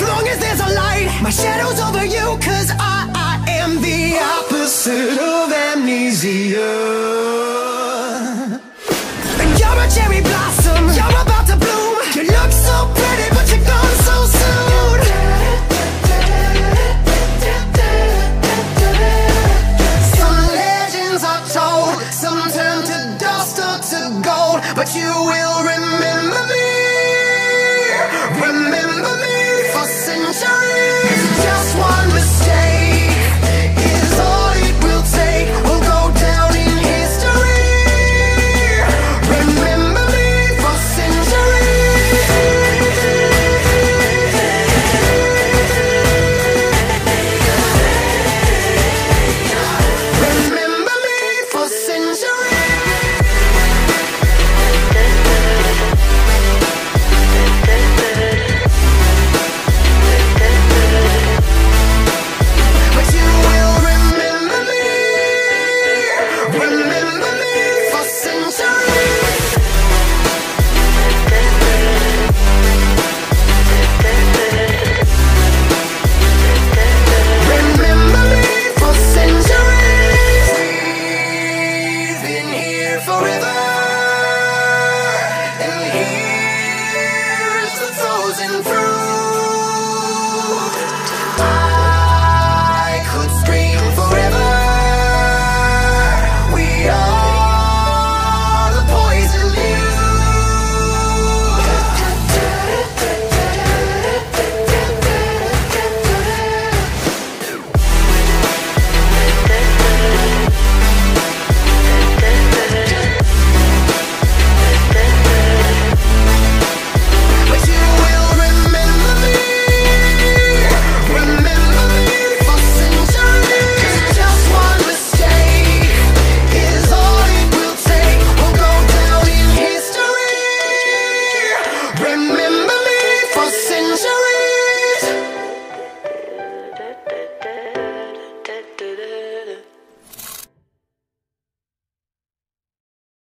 as long as there's a light. My shadow's over you Cause I, I am the opposite of amnesia. And you're a cherry blossom. You're about to bloom. You look so pretty but you're gone so soon. Some legends are told Some turn to dust or to gold But you will remember me. Remember me just one.